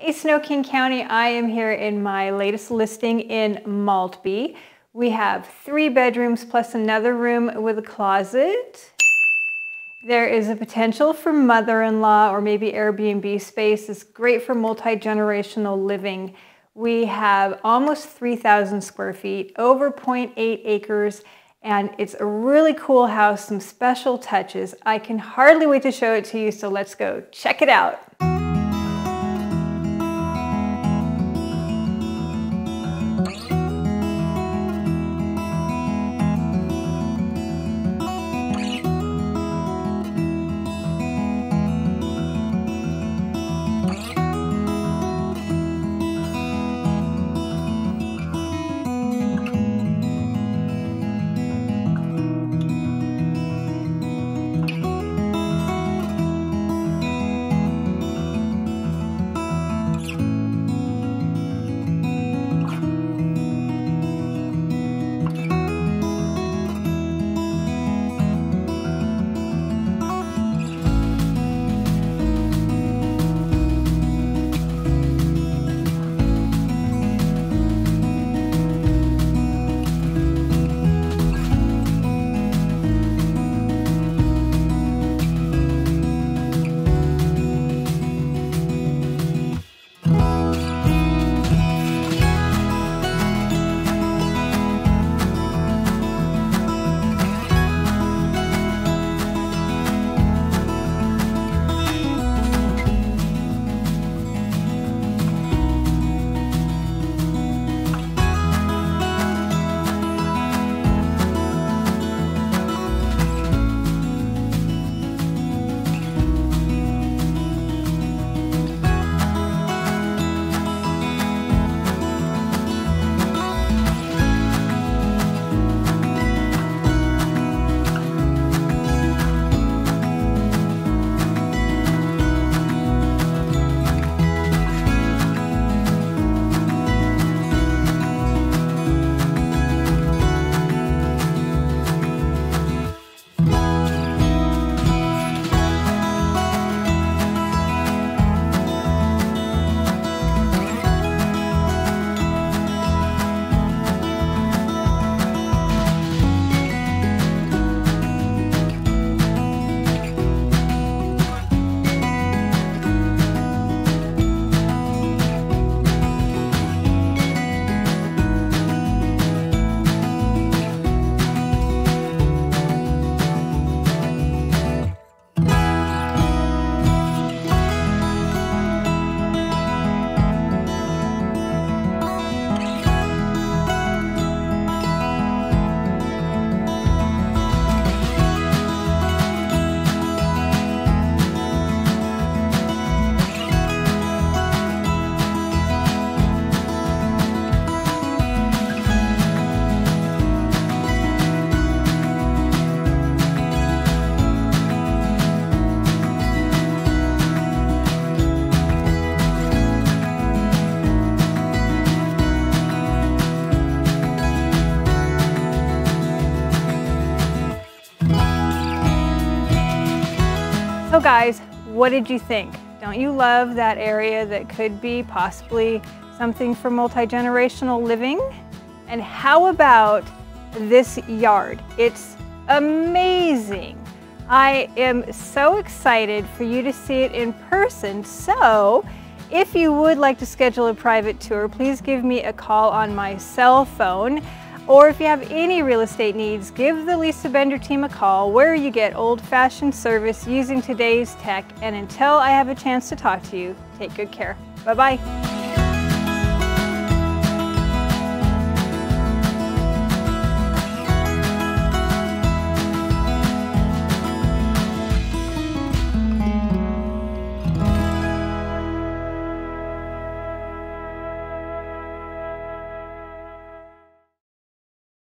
Hey Sno-King County, I am here in my latest listing in Maltby. We have three bedrooms plus another room with a closet. There is a potential for mother-in-law or maybe Airbnb space. It's great for multi-generational living. We have almost 3,000 square feet, over 0.8 acres, and it's a really cool house, some special touches. I can hardly wait to show it to you, so let's go check it out. Guys, what did you think? Don't you love that area that could be possibly something for multi-generational living? And how about this yard? It's amazing. I am so excited for you to see it in person. So if you would like to schedule a private tour, please give me a call on my cell phone. Or if you have any real estate needs, give the Lisa Bender team a call where you get old-fashioned service using today's tech. And until I have a chance to talk to you, take good care. Bye-bye.